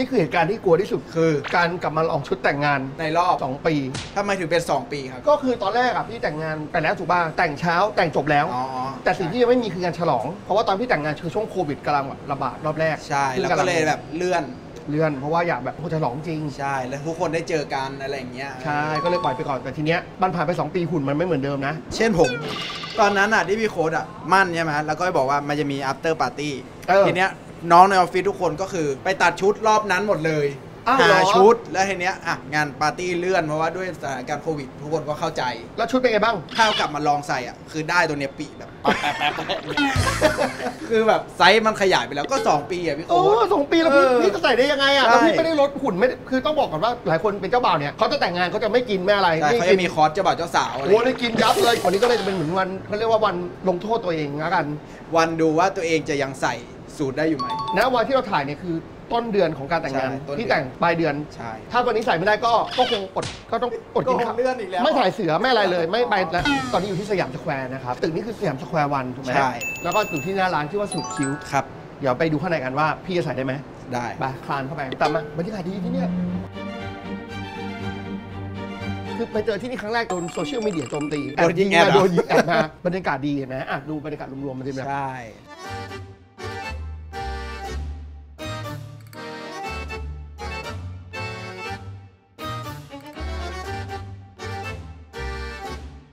นี่คือเหตุการณ์ที่กลัวที่สุดคือ การกลับมาลองชุดแต่งงานในรอบ2ปี ทำไมถึงเป็น 2 ปีครับก็คือตอนแรกอะพี่แต่งงานไปแล้วถูกป่ะแต่งเช้าแต่งจบแล้ว อ๋อแต่สิ่งที่ยังไม่มีคืองานฉลอง เพราะว่าตอนพี่แต่งงานคือช่วงโควิดกำลังระบาดรอบแรกใช่ซึ่งแล้วก็เลยแบบเลื่อนเลื่อนเพราะว่าอยากแบบโอ้ฉลองจริง ใช่ แล้วทุกคนได้เจอกันอะไรอย่างเงี้ยใช่ก็เลยปล่อยไปก่อนแต่ทีเนี้ยมันผ่านไป 2 ปีหุ่นมันไม่เหมือนเดิมนะ เช่นผม ตอนนั้นอะที่พี่โค้ดอะมั่นใช่ไหมแล้วก็บอกว่ามันจะมี after party เออ ทีเนี้ย น้องในออฟฟิศทุกคนก็คือ ไปตัดชุดรอบนั้นหมดเลยอ้าวหาเหรอชุดแล้วทีเนี้ยอะงานปาร์ตี้เลื่อนเพราะว่าด้วยสถานการณ์โควิด ทุกคนก็เข้าใจ แล้วชุดเป็นไงบ้างถ้าเอากลับมาลองใส่อะ คือได้ตัวเนี้ยปีแบบปั๊บแป๊บแป๊บแป๊บคือแบบไซส์มันขยายไปแล้วก็ 2 ปีอะพี่โอ้โค้ดสองปีแล้วพี่เออพี่จะใส่ได้ยังไงอะใช่ แล้วพี่ไม่ได้ลดหุ่นไม่ได้คือต้องบอกก่อนว่าหลายคนเป็นเจ้าบ่าวเนี่ยเขาจะแต่งงานเขาจะไม่กินไม่อะไรใช่ไม่เขากิจะมีคอร์สเจ้าบ่าวเจ้าสาวอะไรโอ้ได้กินยับเลยวันนี้ก็เลยจะเป็นเหมือนวันเขาเรียกว่าวันลงโทษตัวเองแล้วกัน วันดูว่าตัวเองจะยังใส่ สูทได้อยู่ไหมนะวันที่เราถ่ายเนี่ยคือต้นเดือนของการแต่งงานใช่ต้นเดือน ที่แต่งปลายเดือน ใช่ ถ้าวันนี้ใส่ไม่ได้ก็ก็คงอดก็ต้องอดกินก็คงข้าวเลื่อนอีกแล้ว ไม่ถ่ายเสือไม่อะไรเลยไม่ไปแล้วตอนนี้อยู่ที่สยามสแควร์นะครับตึกนี้คือสยามสแควร์วันถูกไหมใช่ แล้วก็อยู่ที่หน้าร้านชื่อว่า SuitCube ครับ เดี๋ยวไปดูข้างในกันว่าพี่จะใส่ได้ไหมได้ ไปคลานเข้าไปตามมาบรรยากาศดีที่เนี่ยคือไปเจอที่นี่ครั้งแรกโดนโซเชียลมีเดียโจมตีโดนยิงแอดมาเหรอ โดนยิงแอดมาบรรยากาศดีเห็นไหมอะดูบรรยากาศรวมๆมันจะแบบ ใช่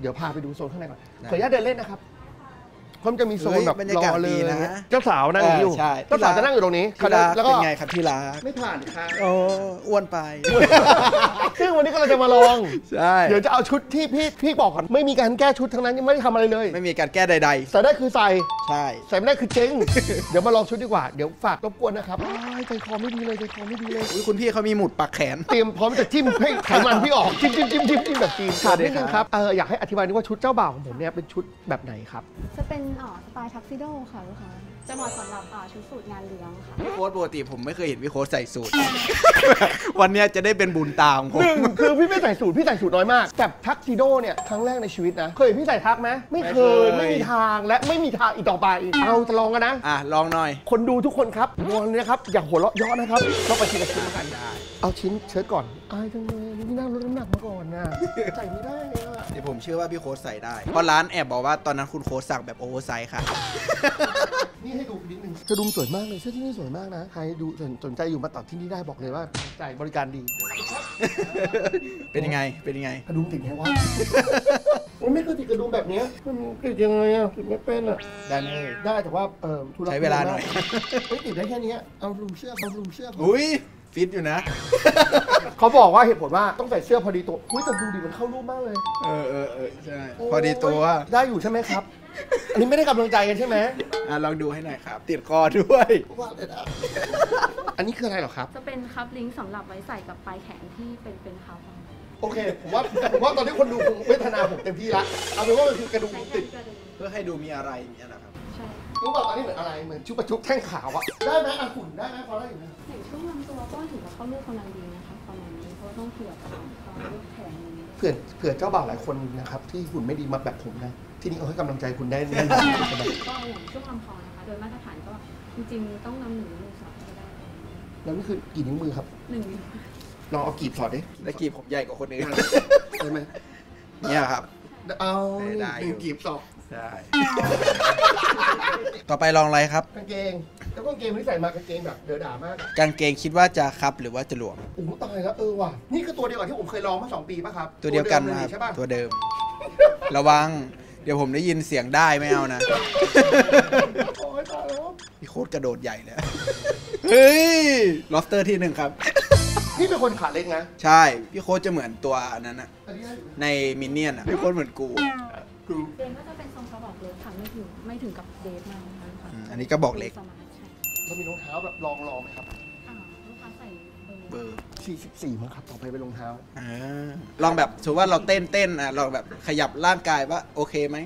เดี๋ยวพาไปดูโซนข้างในก่อนขออนุญาตเดินเล่นนะครับ เพราะมันจะมีโซนแบบเฮ้ยบรรยากาศอเลดียนะเจ้าสาวนั่งอยู่เออใช่เจ้าสาวจะนั่งอยู่ตรงนี้ที่รักแล้วก็เป็นไงครับที่รักไม่ผ่านค่ะโอ้อ้วนไป ซึ่งวันนี้ก็เราจะมาลองใช่เดี๋ยวจะเอาชุดที่พี่พี่บอกก่อนไม่มีการแก้ชุดทั้งนั้นยังไม่ได้ทำอะไรเลย ไม่มีการแก้ใดใส่ได้คือใส่ๆใช่ใส่ไม่ได้คือเจ๊งเดี๋ยวมาลองชุดดีกว่าเดี๋ยวฝากรบกวนนะครับอ้ายใจคอไม่ดีเลยใจคอไม่ดีเลยอุ๊ยคุณพี่เขามีหมุดปักแขนเตรียมพร้อมจะจิ้มให้ไขมันพี่ออกจิ้มจิ้มจิ้มจิ้มจิ้มแบบจีนสวัสดีนิดนึงคครัรับบเอออยากให้อธิบายนิดว่าชุดเจ้าบ่าวของผมเนี่ยเป็นชุดแบบไหนครับจะเป็นเอ่อสไตล์ทักซิโดค่ะลูกค้าจะเหมาะสำหรับเอ่อชุดสูทงานเลี้ยงค่ะ พี่โค้ดปกติผมไม่เคยเห็นพี่โค้ดใส่สูท วันเนี้ยจะได้เป็นบุญตาของผมหนึ่งคือพี่ไม่ใส่สูทพี่ใส่สูทน้อยมากแต่ทักซิโดเนี่ยครั้งแรกในชีวิตนะ เคยเห็นพี่ใส่ทักไหมไม่เคย ไม่เคย ไม่มีทางและไม่มีทางอีกต่อไป เอาจะลองกันนะ อะ ลองหน่อย คนดูทุกคนครับวันนี้นะครับ อย่าหัวเราะเยาะนะครับต้องไปทีละชิ้นแล้วกัน เอาชิ้นเชิ้ตก่อน อายจังเลยนี่นั่งลดน้ำหนักมาก่อนนะใส่ไม่ได้เลยอะเดี๋ยวผมเชื่อว่าพี่โค้ดใส่ได้ เพราะร้านแอบบอกว่าตอนนั้นคุณโค้ดสั่งแบบ oversize ค่ะ นี่ให้ดูนิดนึงกระดุมสวยมากเลยเสื้อที่นี่สวยมากนะใครดูสนสนใจอยู่มาตัดที่นี่ได้บอกเลยว่าจ่ายบริการดีเป็นยังไง เป็นยังไง กระดุมติดไงวะ มันไม่เคยติดกระดุมแบบเนี้ยมันติดยังไงอะติดไม่เป็นอะ ได้เลยได้แต่ว่าเออทุลักใช้เวลาหน่อย ไม่ติดได้แค่เนี้ยเอาลุมเสื้อเอาลุมเสื้อพออุ้ยฟิตอยู่นะ เขาบอกว่าเหตุผลว่าต้องใส่เสื้อพอดีตัวอุ้ยแต่ดูดิมันเข้ารูปมากเลยเออเออเออใช่พอดีตัว ได้อยู่ใช่ไหมครับ อันนี้ไม่ได้กำลังใจกันใช่ไหมอะลองดูให้หน่อยครับ ติดคอด้วย ว่าเลยนะอันนี้คืออะไรเหรอครับ จะเป็นคัพลิงก์สำหรับไว้ใส่กับปลายแขนที่เป็นเป็นคัพอะ โอเค ผมว่าผมว่าตอนนี้คนดูคงเวทนาผมเต็มที่ละเอาเป็นว่ามันคือกระดุมใช้แค่ติดที่กระดุมเพื่อให้ดูมีอะไรอย่างเงี้ยนะครับ ใช่รู้ป่ะตอนนี้เหมือนอะไรเหมือนชุบประชุบแท่งขาวอะได้ไหมอะขุนได้ไหมพอได้อยู่นะอย่างช่วงลำตัวก็ถือว่าเข้ารูปกำลังดีนะคะประมาณนี้เพราะว่าต้องเผื่อตามตอนรูปแขนอะไรอย่างเงี้ยเผื่อเผื่อเจ้าบ่าวหลายคนนะครับที่หุ่นไม่ดีมาแบบผมนะที่นี่เอาให้กำลังใจคุณได้แน่นอนใช่ไหมก็อย่างช่วงลำคอนะคะ โดยมาตรฐานก็จริงๆ ต้องนำหนึ่งนิ้วสอดก็ได้แล้วนี่คือกี่นิ้วมือครับหนึ่งนิ้ว ลองเอากีบสอดดิและกีบผมใหญ่กว่าคนอื่นได้ไหมเนี่ยครับ เอาได้หอยู่ นึ่งกีบสอดใช่ต่อไปลองอะไรครับ กางเกงแล้วก็กางเกงที่ใส่มากางเกงแบบเดือด่ามากอะกางเกงคิดว่าจะครับหรือว่าจะหลวม โอ้โหตายแล้วเออว่ะนี่คือตัวเดียวกับที่ผมเคยลองเมื่อสองปีป่ะครับตัวเดียวกันลนะครับ ใช่ป่ะตัวเดิม ระวัง เดี๋ยวผมได้ยินเสียงได้ไม่เอานะ โอ้ยตายแล้ว พี่โค้ดกระโดดใหญ่เลย เฮ้ยล็อบสเตอร์ที่หนึ่งครับ นี่เป็นคนขาเล็กนะ ใช่ พี่โค้ดจะเหมือนตัวนั้นอะอันนี้ได้อยู่นะในมินเนี่ยนอะพี่โค้ดเหมือนกูคือเดนก็จะเป็นทรงกระบอกเล็กค่ะไม่ถึงไม่ถึงกับเดฟมากนะคะลูกค้าอืมอันนี้กระบอกเล็กสมาร์ทใช่เรามีรองเท้าแบบลองลองไหมครับ อ่าลูกค้าใส่เบอร์เบอร์44มั้งครับต่อไปเป็นรองเท้า อ่าลองแบบสมมติว่าเราเต้นเต้นอะลองแบบขยับร่างกายว่าโอเคไหม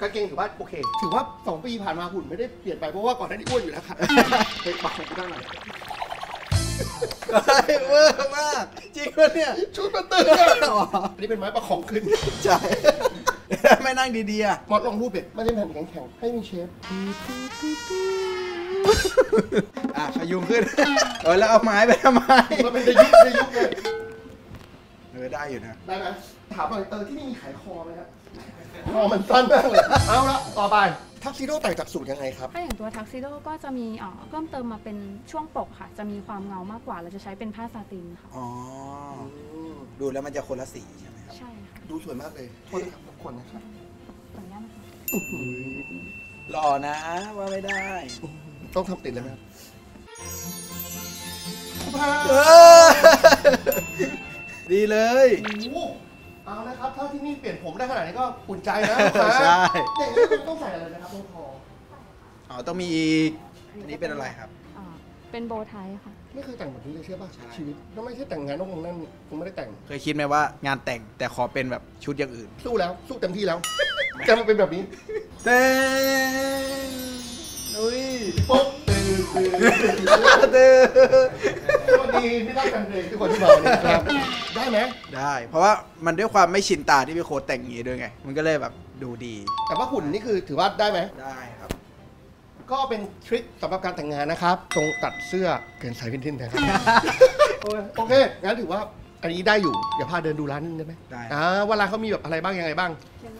กางเกงถือว่าโอเค ถือว่า 2 ปีผ่านมาหุ่นไม่ได้เปลี่ยนไปเพราะว่าก่อนหน้านี้อ้วนอยู่แล้วครับเฮ้ยบักของกูได้หน่อยเฮ้ยเวอร์มากจริงปะเนี่ยชุดมันตึงอะอันนี้เป็นไม้ประคองขึ้นใช่ไม่นั่งดีๆอะมอสลองรูปเด็ดไม่ได้แผ่นแข็งๆให้มีเชฟอะขยุงขึ้นเออแล้วเอาไม้ไปทำไมมันเป็นในยุคในยุคเลยเออได้อยู่นะได้ไหมถามหน่อยเออที่นี่มีขายคอไหมครับ คอมันสั้นมากเลยเอาละต่อไปทักซิโดแตกจากสูตรยังไงครับ ถ้าอย่างตัวทักซิโดก็จะมีเอ่อเพิ่มเติมมาเป็นช่วงปกค่ะ จะมีความเงามากกว่า เราจะใช้เป็นผ้าซาตินค่ะ อ๋อ ดูแล้วมันจะคนละสีใช่ไหมครับ ใช่ค่ะดูสวยมากเลยโทษนะครับทุกคนนะครับขออนุญาตนะคะหล่อนะว่าไม่ได้ ต้องทำติดเลยไหมครับเออ ดีเลย โอ้โห เอาละครับถ้าที่นี่เปลี่ยนผมได้ขนาดนี้ก็อุ่นใจนะลูกค้าใช่ อย่างนี้ต้องใส่อะไรนะครับตรงคออ๋อต้องมีอีกอันนี้เป็นอะไรครับ อ่าเป็นโบว์ไทค่ะ ไม่เคยแต่งแบบนี้เลยใช่ป่ะใช่ ชีวิตถ้าไม่ใช่แต่งงานน้องนั่นผมไม่ได้แต่ง เคยคิดไหมว่างานแต่งแต่ขอเป็นแบบชุดอย่างอื่นสู้แล้วสู้เต็มที่แล้ว จะมาเป็นแบบนี้เต้นอุ้ยปุ๊บตื่นตื่นเต้น สวัสดีพี่ตั้งกันเลยทุกคนที่มาวันนี้ครับ ได้ไหมได้ เพราะว่ามันด้วยความไม่ชินตาที่พี่โค้ดแต่งอย่างนี้ด้วยไง มันก็เลยแบบดูดีแต่ว่าหุ่นนี่คือถือว่าได้ไหม ได้ครับ ก็เป็นทริคสำหรับการแต่งงานนะครับ ตรงตัดเสื้อเกินสายพินทินนะครับ โอเค งั้นถือว่าอันนี้ได้อยู่ อย่าพาเดินดูร้านนึงได้ไหมได้ อ่าว่าร้านเขามีแบบอะไรบ้างยังไงบ้างเดี๋ยวนะ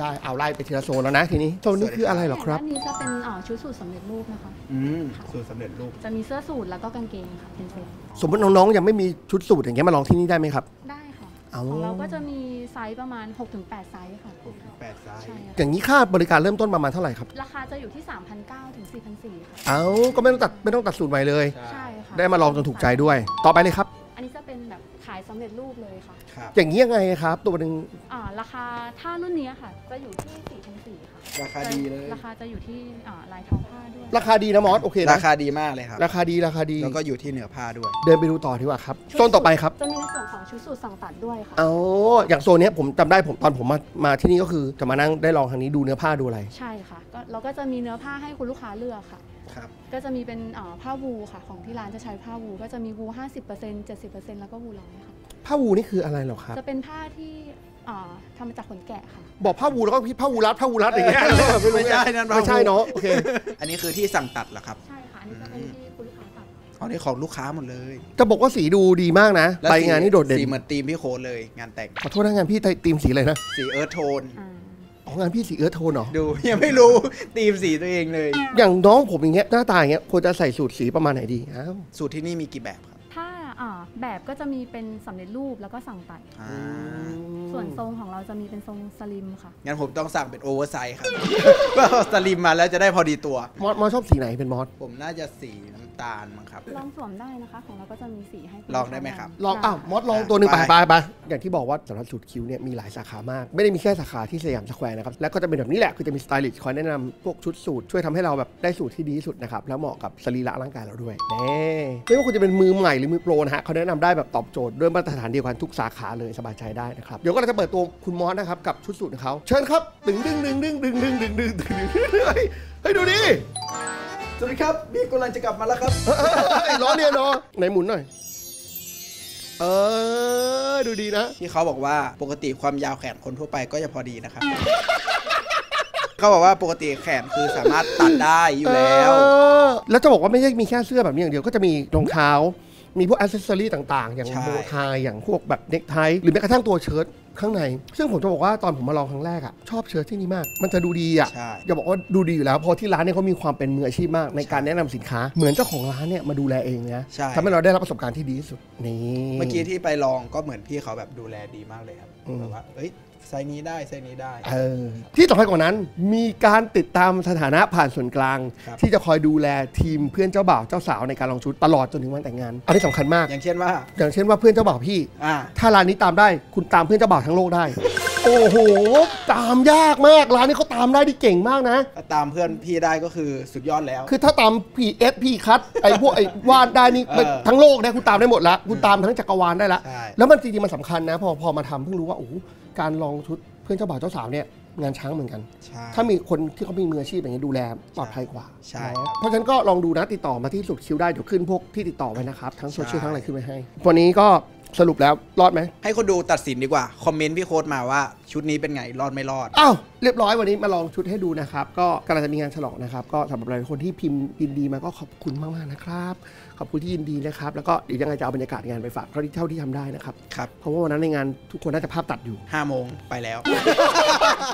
ได้เอาไล่ไปทีละโซนแล้วนะทีนี้โซนนี้คืออะไรเหรอครับ ด้านนี้จะเป็นอ่าชุดสูทสำเร็จรูปนะคะ อืมสูตรสำเร็จรูป จะมีเสื้อสูทแล้วก็กางเกงค่ะเป็นเซ็ตสมมติน้องๆยังไม่มีชุดสูทอย่างเงี้ยมาลองที่นี่ได้ไหมครับ ได้ค่ะ เอา ของเราก็จะมีไซส์ประมาณ 6-8 ไซส์ค่ะ แปดไซส์ใช่ค่ะอย่างนี้ค่าบริการเริ่มต้นประมาณเท่าไหร่ครับ ราคาจะอยู่ที่ 3,900ถึง4,400ค่ะ เอาก็ไม่ต้องตัดไม่ต้องตัดสูทใหม่เลย ใช่ค่ะได้มาลองจนถูกใจด้วย ต่อไปเลยครับ อันนี้จะเป็นแบบ ขายสำเร็จรูปเลยค่ะครับอย่างนี้ยังไงครับ ตัวหนึ่งอ่าราคาถ้ารุ่นนี้ค่ะ จะอยู่ที่4,400ค่ะราคาดีเลย ราคาจะอยู่ที่อ่าลายทอผ้าด้วย ราคาดีนะมอสโอเคนะราคาดีมากเลยครับ ราคาดีราคาดีแล้วก็อยู่ที่เนื้อผ้าด้วย เดินไปดูต่อดีกว่าครับโซนต่อไปครับจะมีในส่วนของชุดสูทสั่งตัดด้วยค่ะ เอาอย่างโซนเนี้ยผมจำได้ผมตอนผมมามาที่นี่ก็คือจะมานั่งได้ลองทางนี้ดูเนื้อผ้าดูอะไร ใช่ค่ะก็เราก็จะมีเนื้อผ้าให้คุณลูกค้าเลือกค่ะ ครับก็จะมีเป็นอ่าผ้าวูค่ะของที่ร้านจะใช้ผ้าวูก็จะมีวู50% 70%แล้วก็วูร้อยค่ะผ้าวูนี่คืออะไรเหรอครับ จะเป็นผ้าที่อ่าทำมาจากขนแกะค่ะ บอกผ้าวูแล้วก็พี่ผ้าวูรัดผ้าวูรัดอย่างเงี้ยไม่ใช่นั่นผ้าวูไม่ใช่เนาะโอเคอันนี้คือที่สั่งตัดเหรอครับใช่ค่ะอันนี้จะเป็นที่คุณลูกค้าตัดอ๋อนี่ของลูกค้าหมดเลยจะบอกว่าสีดูดีมากนะแล้วใบสีงานนี่โดดเด่นสีเหมือนทีมพี่โค้ดเลยงานแต่งขอโทษนะงานพี่ตีมสีอะไรนะสีเอิร์ธโทน อ่าอ๋องานพี่สีเอิร์ธโทนเหรอ ดูยังไม่รู้ทีมสีตัวเองเลย อย่างน้องผมอย่างเงี้ยหน้าตาอย่างเงี้ยควรจะใส่สูตรสีประมาณไหนดีอ้าวสูตรที่นี่มีกี่แบบครับ ถ้าอ่าแบบก็จะมีเป็นสำเร็จรูปแล้วก็สั่งตัดอ่าส่วนทรงของเราจะมีเป็นทรงสลิมค่ะ งั้นผมต้องสั่งเป็น oversize ครับ ว่า slim มาแล้วจะได้พอดีตัว มอสมอสชอบสีไหนเป็นมอสผมน่าจะสีน้ำ ตาลมั้งครับ ลองสวมได้นะคะ ของเราก็จะมีสีให้คุณลองได้ไหมครับ ลองอ้าวมอสลองได้ตัวหนึ่งไปไปไปไปอย่างที่บอกว่าสำหรับ SuitCube เนี่ยมีหลายสาขามาก ไม่ได้มีแค่สาขาที่สยามสแควร์นะครับ แล้วก็จะเป็นแบบนี้แหละ คือจะมีสไตลิสต์คอยแนะนำพวกชุดสูท ช่วยทำให้เราแบบได้สูทที่ดีที่สุดนะครับ แล้วเหมาะกับสรีระร่างกายเราด้วยแน่ไม่ว่าคุณจะเป็นมือใหม่หรือมือโปรนะฮะเขาแนะนำได้แบบตอบโจทย์ด้วยมาตรฐานเดียวกันทุกสาขาเลยสบายใจได้นะครับ เดี๋ยวก็เราจะเปิดตัวคุณมอสนะครับกับชุดสูทของเขาเชิญครับดึงดึงดึงดึงดึงดึงดึงดึงดึงดึงเฮ้ยเฮ้ยดูดิ สวัสดีครับพี่กำลังจะกลับมาแล้วครับล้อเนียเนาะไหนหมุนหน่อย เออ ดูดีนะที่เขาบอกว่าปกติความยาวแขนคนทั่วไปก็จะพอดีนะครับเขาบอกว่าปกติแขนคือสามารถตัดได้อยู่แล้ว แล้วจะบอกว่าไม่ใช่มีแค่เสื้อแบบนี้อย่างเดียวก็จะมีรองเท้า มีพวกอ c เซสซอรี่ต่าง ๆ อย่างโบว์ไทอย่างพวกแบบเน็กไทหรือแม้กระทั่งตัวเชิ้ตข้างใน ซึ่งผมจะบอกว่าตอนผมมาลองครั้งแรกอะชอบเชิ้ตที่นี่มาก มันจะดูดีอะใช่ อย่าบอกว่าดูดีอยู่แล้วเพราะที่ร้านเนี่ยเขามีความเป็นมืออาชีพมากในการแนะนำสินค้า เหมือนเจ้าของร้านเนี่ยมาดูแลเองนะใช่ ทำให้เราได้รับประสบการณ์ที่ดีที่สุดนี่ เมื่อกี้ที่ไปลองก็เหมือนพี่เขาแบบดูแลดีมากเลยครับอืม แบบว่าเอ้ย ไซส์นี้ได้ไซส์นี้ได้ เออ ที่สำคัญกว่านั้นมีการติดตามสถานะผ่านส่วนกลาง ครับ ที่จะคอยดูแลทีมเพื่อนเจ้าบ่าวเจ้าสาวในการลองชุดตลอดจนถึงวันแต่งงาน อันนี้สำคัญมาก อย่างเช่นว่า อย่างเช่นว่าเพื่อนเจ้าบ่าวพี่ อ่า ถ้าร้านนี้ตามได้คุณตามเพื่อนเจ้าบ่าวทั้งโลกได้ โอ้โห ตามยากมากร้านนี้เขาตามได้ดีเก่งมากนะ ถ้าตามเพื่อนพี่ได้ก็คือสุดยอดแล้ว คือถ้าตามพีเอสพีคัทไอ้พวกไอ้วาดได้นี่เออทั้งโลกนะคุณตามได้หมดละคุณตามทั้งจักรวาลได้ละ ใช่ แล้วมันจริงๆมันสำคัญนะ พอพอมาทำเพิ่งรู้ว่าโอ้โหการลองชุดเพื่อนเจ้าบ่าวเจ้าสาวเนี่ยงานช้างเหมือนกัน ใช่ ถ้ามีคนที่เขามีมืออาชีพอย่างนี้ดูแลปลอดภัยกว่าใช่เนาะครับ เพราะฉะนั้นก็ลองดูนะติดต่อมาที่ SuitCube ได้เดี๋ยวขึ้นพวกที่ติดต่อไว้นะครับ ทั้งโซเชียลใช่ทั้งอะไรขึ้นไว้ให้ วันนี้ก็ สรุปแล้วรอดไหมให้คนดูตัดสินดีกว่า คอมเมนต์พี่โค้ดมาว่า ชุดนี้เป็นไง รอดไม่รอด อ้าว เรียบร้อยวันนี้มาลองชุดให้ดูนะครับ ก็กำลังจะมีงานฉลองนะครับ ก็สำหรับหลายคนที่พิมพ์ยินดีมาก็ขอบคุณมากๆนะครับ ขอบคุณที่ยินดีนะครับ แล้วก็เดี๋ยวยังไงจะเอาบรรยากาศงานไปฝากเท่าที่เท่าที่ทำได้นะครับ ครับ เพราะว่าวันนั้นในงานทุกคนน่าจะภาพตัดอยู่5โมงไปแล้ว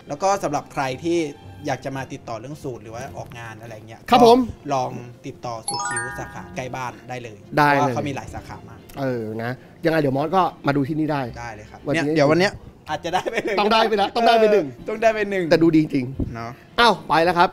แล้วก็สำหรับใครที่ อยากจะมาติดต่อเรื่องสูตรหรือว่าออกงานอะไรเงี้ยครับก็ผมลองติดต่อสูตรคิ้วสาขาใกล้บ้านได้เลยได้เพราะว่าเลยเขามีหลายสาขามากเออนะยังไงเดี๋ยวมอสก็มาดูที่นี่ได้ได้เลยครับวันนี้เนี่ยเดี๋ยววันเนี้ยอาจจะได้ไปหนึ่งต้องได้ไปแล้วต้องได้ไปหนึ่งต้องได้ไปหนึ่งแต่ดูดีจริงเนาะอ้าวไปแล้วครับ